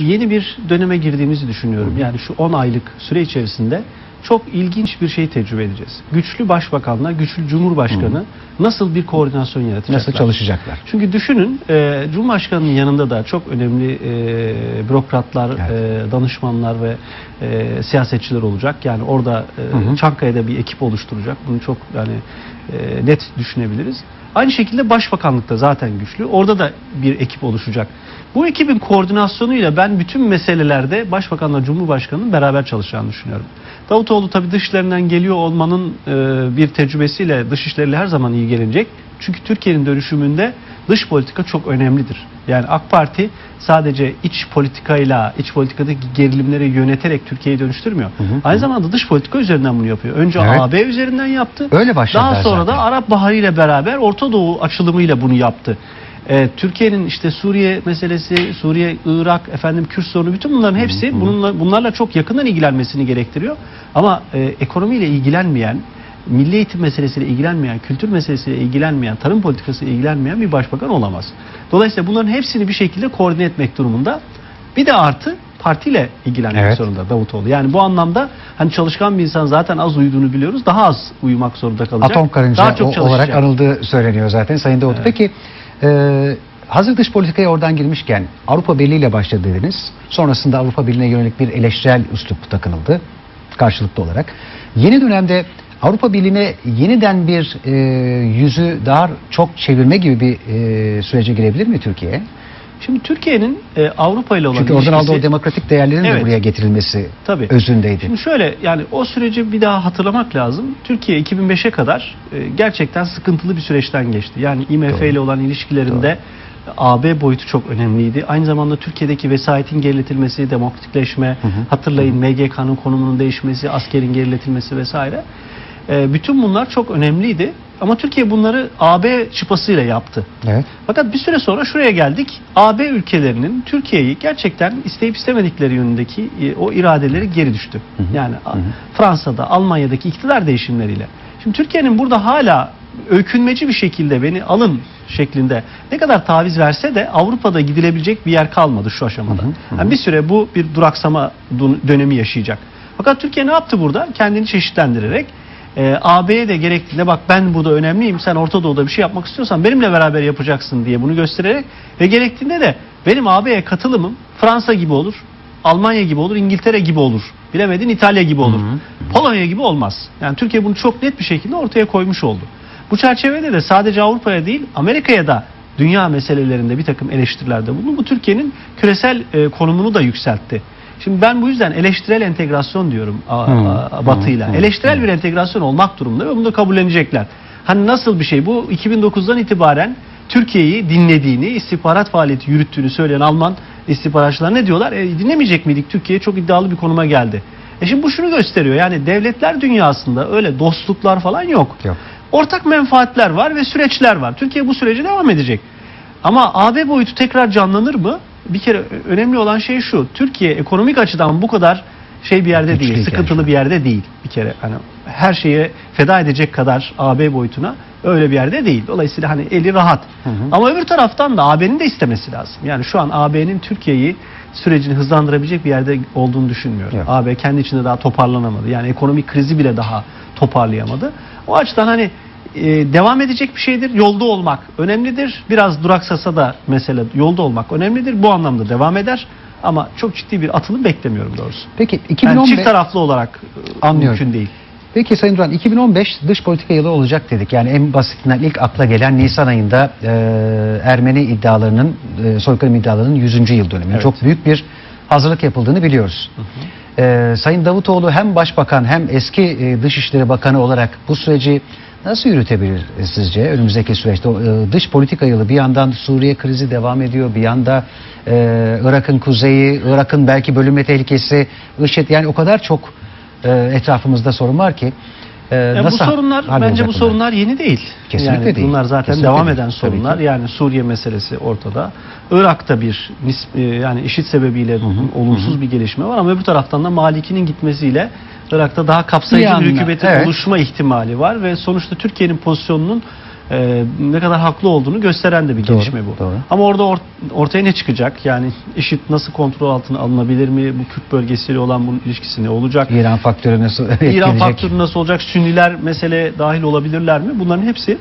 yeni bir döneme girdiğimizi düşünüyorum. Yani şu 10 aylık süre içerisinde çok ilginç bir şey tecrübe edeceğiz. Güçlü başbakanla güçlü cumhurbaşkanı nasıl bir koordinasyon yaratacaklar? Nasıl çalışacaklar? Çünkü düşünün e, Cumhurbaşkanı'nın yanında da çok önemli e, bürokratlar, e, danışmanlar ve e, siyasetçiler olacak. Yani orada e, Çankaya'da bir ekip oluşturacak. Bunu çok yani e, net düşünebiliriz. Aynı şekilde Başbakanlıkta zaten güçlü. Orada da bir ekip oluşacak. Bu ekibin koordinasyonuyla ben bütün meselelerde Başbakanla Cumhurbaşkanı'nın beraber çalışacağını düşünüyorum. Davutoğlu tabii dışlarından geliyor olmanın e, bir tecrübesiyle dışişleriyle her zaman ilgilenecek. Çünkü Türkiye'nin dönüşümünde dış politika çok önemlidir. Yani AK Parti sadece iç politikayla, iç politikadaki gerilimleri yöneterek Türkiye'yi dönüştürmüyor. Aynı zamanda dış politika üzerinden bunu yapıyor. Önce Evet. AB üzerinden yaptı. Öyle başladılar Daha sonra zaten. da Arap Baharı ile beraber Orta Doğu açılımıyla bunu yaptı. Ee, Türkiye'nin işte Suriye meselesi, Suriye, Irak, efendim Kürt sorunu bütün bunların hepsi bununla bunlarla çok yakından ilgilenmesini gerektiriyor. Ama e, ekonomiyle ilgilenmeyen, milli eğitim meselesiyle ilgilenmeyen, kültür meselesiyle ilgilenmeyen, tarım politikasıyla ilgilenmeyen bir başbakan olamaz. Dolayısıyla bunların hepsini bir şekilde koordine etmek durumunda. Bir de artı partiyle ilgilenmek Evet. zorunda Davutoğlu. Yani bu anlamda hani çalışkan bir insan zaten az uyuduğunu biliyoruz. Daha az uyumak zorunda kalacak. Atom karınca Daha çok o- olarak anıldığı söyleniyor zaten Sayın Davutoğlu. Peki e, hazır dış politikaya oradan girmişken Avrupa Birliği ile başladı dediniz. Sonrasında Avrupa Birliği'ne yönelik bir eleştirel üslup takınıldı karşılıklı olarak. Yeni dönemde Avrupa Birliği'ne yeniden bir e, yüzü daha çok çevirme gibi bir e, sürece girebilir mi Türkiye? Şimdi Türkiye'nin e, Avrupa ile olan Çünkü oradan ilişkisi... aldığı o demokratik değerlerin de Evet. buraya getirilmesi Tabii. özündeydi. Şimdi şöyle yani o süreci bir daha hatırlamak lazım. Türkiye 2005'e kadar e, gerçekten sıkıntılı bir süreçten geçti. Yani IMF Doğru. ile olan ilişkilerinde AB boyutu çok önemliydi. Aynı zamanda Türkiye'deki vesayetin geriletilmesi, demokratikleşme, hatırlayın MGK'nın konumunun değişmesi, askerin geriletilmesi vesaire. E, bütün bunlar çok önemliydi. Ama Türkiye bunları AB çıpasıyla yaptı. Evet. Fakat bir süre sonra şuraya geldik. AB ülkelerinin Türkiye'yi gerçekten isteyip istemedikleri yönündeki e, o iradeleri geri düştü. Yani a- Fransa'da, Almanya'daki iktidar değişimleriyle. Şimdi Türkiye'nin burada hala öykünmeci bir şekilde beni alın şeklinde ne kadar taviz verse de Avrupa'da gidilebilecek bir yer kalmadı şu aşamada. Yani bir süre bu bir duraksama dön- dönemi yaşayacak. Fakat Türkiye ne yaptı burada? Kendini çeşitlendirerek e, AB'ye de gerektiğinde bak ben burada önemliyim sen Orta Doğu'da bir şey yapmak istiyorsan benimle beraber yapacaksın diye bunu göstererek ve gerektiğinde de benim AB'ye katılımım Fransa gibi olur, Almanya gibi olur, İngiltere gibi olur. Bilemedin İtalya gibi olur. Polonya gibi olmaz. Yani Türkiye bunu çok net bir şekilde ortaya koymuş oldu. Bu çerçevede de sadece Avrupa'ya değil Amerika'ya da dünya meselelerinde bir takım eleştirilerde bulundu. Bu Türkiye'nin küresel e, konumunu da yükseltti. Şimdi ben bu yüzden eleştirel entegrasyon diyorum Hmm. Batı'yla. Eleştirel bir entegrasyon olmak durumunda ve bunu da kabullenecekler. Hani nasıl bir şey bu? 2009'dan itibaren Türkiye'yi dinlediğini, istihbarat faaliyeti yürüttüğünü söyleyen Alman istihbaratçılar ne diyorlar? E, dinlemeyecek miydik? Türkiye çok iddialı bir konuma geldi. E şimdi bu şunu gösteriyor. Yani devletler dünyasında öyle dostluklar falan yok. Yok. Ortak menfaatler var ve süreçler var. Türkiye bu süreci devam edecek. Ama AB boyutu tekrar canlanır mı? Bir kere önemli olan şey şu. Türkiye ekonomik açıdan bu kadar şey bir yerde Güçlüyken değil, sıkıntılı an. bir yerde değil. Bir kere hani her şeye feda edecek kadar AB boyutuna öyle bir yerde değil. Dolayısıyla hani eli rahat. Ama öbür taraftan da AB'nin de istemesi lazım. Yani şu an AB'nin Türkiye'yi sürecini hızlandırabilecek bir yerde olduğunu düşünmüyorum. Yok. AB kendi içinde daha toparlanamadı. Yani ekonomik krizi bile daha toparlayamadı. O açıdan hani e, devam edecek bir şeydir. Yolda olmak önemlidir. Biraz duraksasa da mesele yolda olmak önemlidir. Bu anlamda devam eder. Ama çok ciddi bir atılım beklemiyorum doğrusu. Peki Yani 2015 çift taraflı olarak e, Anlıyorum. mümkün değil. Peki Sayın Duran 2015 dış politika yılı olacak dedik. Yani en basitinden ilk akla gelen Nisan ayında e, Ermeni iddialarının, e, soykırım iddialarının 100. yıl dönümü. Evet. Çok büyük bir hazırlık yapıldığını biliyoruz. E, Sayın Davutoğlu hem başbakan hem eski e, Dışişleri Bakanı olarak bu süreci nasıl yürütebilir sizce önümüzdeki süreçte? E, dış politika yılı bir yandan Suriye krizi devam ediyor, bir yanda e, Irak'ın kuzeyi, Irak'ın belki bölünme tehlikesi, IŞİD yani o kadar çok e, etrafımızda sorun var ki. E, Ya bu nasıl sorunlar hallolacak bence bu bunlar? sorunlar yeni değil. Kesinlikle yani değil. Bunlar zaten Kesinlikle devam değil. eden sorunlar. Yani Suriye meselesi ortada. Irak'ta bir e, yani işit sebebiyle olumsuz bir gelişme var ama öbür taraftan da Maliki'nin gitmesiyle Irak'ta daha kapsayıcı Bir bir hükümetin evet. oluşma ihtimali var ve sonuçta Türkiye'nin pozisyonunun e, ne kadar haklı olduğunu gösteren de bir Doğru, gelişme bu. doğru. Ama orada or- ortaya ne çıkacak? Yani IŞİD nasıl kontrol altına alınabilir mi? Bu Kürt bölgesiyle olan bunun ilişkisi ne olacak? İran faktörü nasıl İran faktörü nasıl olacak? Sünniler mesele dahil olabilirler mi? Bunların hepsi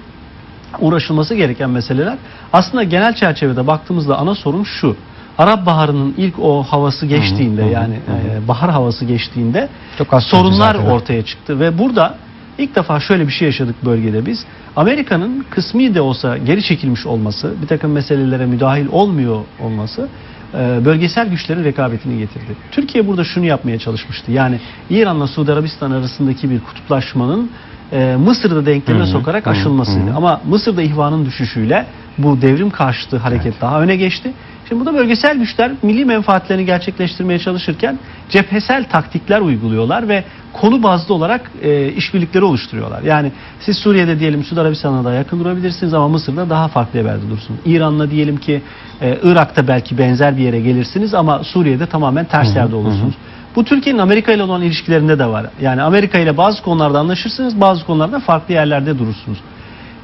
uğraşılması gereken meseleler. Aslında genel çerçevede baktığımızda ana sorun şu. Arap Baharı'nın ilk o havası geçtiğinde hı hı, yani e, bahar havası geçtiğinde Çok sorunlar ortaya çıktı ve burada ilk defa şöyle bir şey yaşadık bölgede biz. Amerika'nın kısmi de olsa geri çekilmiş olması, bir takım meselelere müdahil olmuyor olması e, bölgesel güçlerin rekabetini getirdi. Türkiye burada şunu yapmaya çalışmıştı. Yani İran'la Suudi Arabistan arasındaki bir kutuplaşmanın e, Mısır'da denkleme Hı hı, sokarak aşılmasıydı. hı hı. Ama Mısır'da ihvanın düşüşüyle bu devrim karşıtı hareket daha öne geçti. Şimdi burada bölgesel güçler milli menfaatlerini gerçekleştirmeye çalışırken cephesel taktikler uyguluyorlar ve konu bazlı olarak e, işbirlikleri oluşturuyorlar. Yani siz Suriye'de diyelim Suudi Arabistan'a da yakın durabilirsiniz ama Mısır'da daha farklı yerde durursunuz. İran'la diyelim ki e, Irak'ta belki benzer bir yere gelirsiniz ama Suriye'de tamamen ters Hı hı, yerde hı hı. olursunuz. Bu Türkiye'nin Amerika ile olan ilişkilerinde de var. Yani Amerika ile bazı konularda anlaşırsınız, bazı konularda farklı yerlerde durursunuz.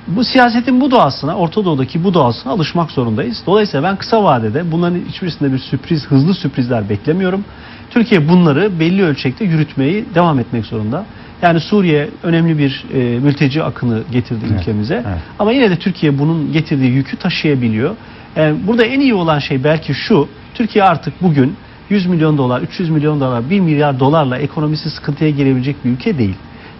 Bu siyasetin bu doğasına, Orta Doğu'daki bu doğasına alışmak zorundayız. Dolayısıyla ben kısa vadede bunların hiçbirisinde bir sürpriz, hızlı sürprizler beklemiyorum. Türkiye bunları belli ölçekte yürütmeyi devam etmek zorunda. Yani Suriye önemli bir e, mülteci akını getirdi Evet, ülkemize. evet. Ama yine de Türkiye bunun getirdiği yükü taşıyabiliyor. Yani burada en iyi olan şey belki şu. Türkiye artık bugün 100 milyon dolar, 300 milyon dolar, 1 milyar dolarla ekonomisi sıkıntıya girebilecek bir ülke değil.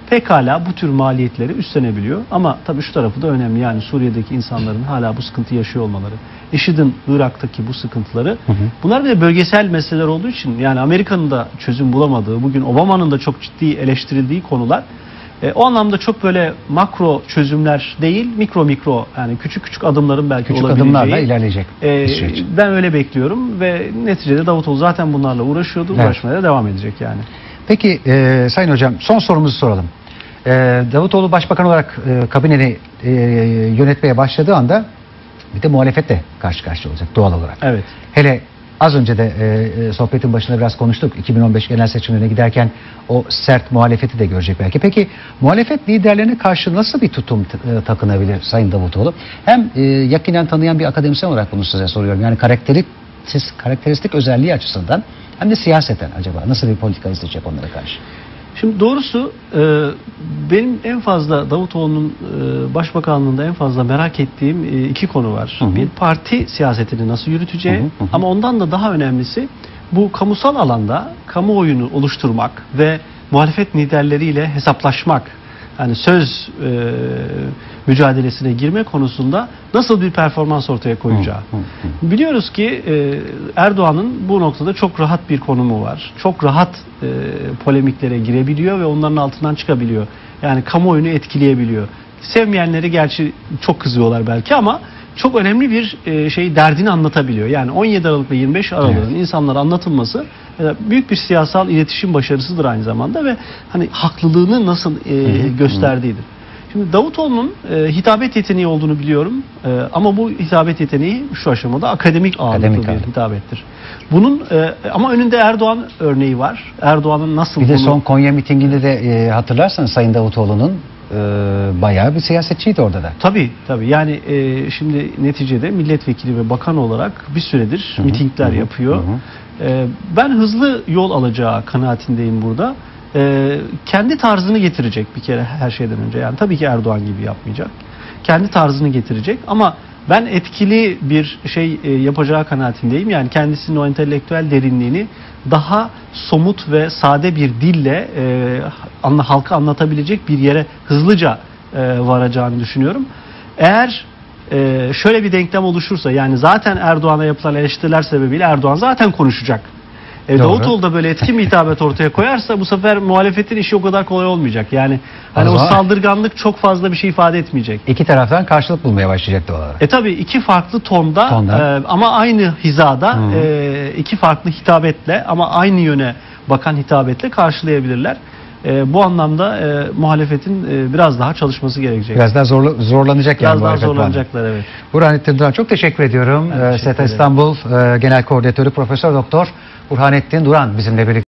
Pekala bu tür maliyetleri üstlenebiliyor ama tabii şu tarafı da önemli yani Suriye'deki insanların hala bu sıkıntı yaşıyor olmaları. IŞİD'in Irak'taki bu sıkıntıları bunlar bir de bölgesel meseleler olduğu için yani Amerika'nın da çözüm bulamadığı bugün Obama'nın da çok ciddi eleştirildiği konular e, o anlamda çok böyle makro çözümler değil mikro mikro yani küçük küçük adımların belki Küçük olabileceği. adımlarla ilerleyecek e, süreç. ben öyle bekliyorum ve neticede Davutoğlu zaten bunlarla uğraşıyordu Evet. uğraşmaya da devam edecek yani. Peki e, Sayın Hocam son sorumuzu soralım. E, Davutoğlu Başbakan olarak e, kabineni e, yönetmeye başladığı anda bir de muhalefetle karşı karşıya olacak doğal olarak. Evet. Hele az önce de e, e, sohbetin başında biraz konuştuk. 2015 genel seçimlerine giderken o sert muhalefeti de görecek belki. Peki muhalefet liderlerine karşı nasıl bir tutum e, takınabilir Sayın Davutoğlu? Hem e, yakinen tanıyan bir akademisyen olarak bunu size soruyorum. Yani karakterik, siz karakteristik özelliği açısından hem de siyaseten acaba nasıl bir politika izleyecek onlara karşı? Şimdi doğrusu e, benim en fazla Davutoğlu'nun e, başbakanlığında en fazla merak ettiğim e, iki konu var. Hı hı. Bir parti siyasetini nasıl yürüteceği Hı hı, hı ama ondan da daha önemlisi bu kamusal alanda kamuoyunu oluşturmak ve muhalefet liderleriyle hesaplaşmak yani söz e, mücadelesine girme konusunda nasıl bir performans ortaya koyacağı. Hı, hı, Biliyoruz ki e, Erdoğan'ın bu noktada çok rahat bir konumu var. Çok rahat e, polemiklere girebiliyor ve onların altından çıkabiliyor. Yani kamuoyunu etkileyebiliyor. Sevmeyenleri gerçi çok kızıyorlar belki ama çok önemli bir e, şey derdini anlatabiliyor. Yani 17 Aralık ve 25 Aralık'ın insanlara anlatılması büyük bir siyasal iletişim başarısıdır aynı zamanda ve hani haklılığını nasıl e, gösterdiğidir. Şimdi Davutoğlu'nun e, hitabet yeteneği olduğunu biliyorum E, ama bu hitabet yeteneği şu aşamada akademik ağırlıklı Akademik bir ağırlık. hitabettir. Bunun e, ama önünde Erdoğan örneği var. Erdoğan'ın nasıl Bir de bunu son Konya mitinginde de e, hatırlarsanız Sayın Davutoğlu'nun e, bayağı bir siyasetçiydi orada da. Tabii tabii. Yani e, şimdi neticede milletvekili ve bakan olarak bir süredir hı, mitingler hı hı, yapıyor. hı hı. E, ben hızlı yol alacağı kanaatindeyim burada. E, kendi tarzını getirecek bir kere her şeyden önce. Yani tabii ki Erdoğan gibi yapmayacak. Kendi tarzını getirecek ama ben etkili bir şey e, yapacağı kanaatindeyim. Yani kendisinin o entelektüel derinliğini daha somut ve sade bir dille e, anla, halka anlatabilecek bir yere hızlıca e, varacağını düşünüyorum. Eğer e, şöyle bir denklem oluşursa yani zaten Erdoğan'a yapılan eleştiriler sebebiyle Erdoğan zaten konuşacak. E. Davutoğlu da böyle etkin bir hitabet ortaya koyarsa bu sefer muhalefetin işi o kadar kolay olmayacak. Yani hani O o, zaman- saldırganlık çok fazla bir şey ifade etmeyecek. İki taraftan karşılık bulmaya başlayacak doğal olarak. E tabi iki farklı tonda Tonda. e, ama aynı hizada Hı e, iki farklı hitabetle ama aynı yöne bakan hitabetle karşılayabilirler. E, bu anlamda e, muhalefetin e, biraz daha çalışması gerekecek. Biraz daha zorla- zorlanacak Biraz yani daha bu anda. zorlanacaklar evet. Burhanettin Duran çok teşekkür ediyorum. Ee, teşekkür SETA. İstanbul e, Genel Koordinatörü Profesör Doktor Burhanettin Duran bizimle birlikte.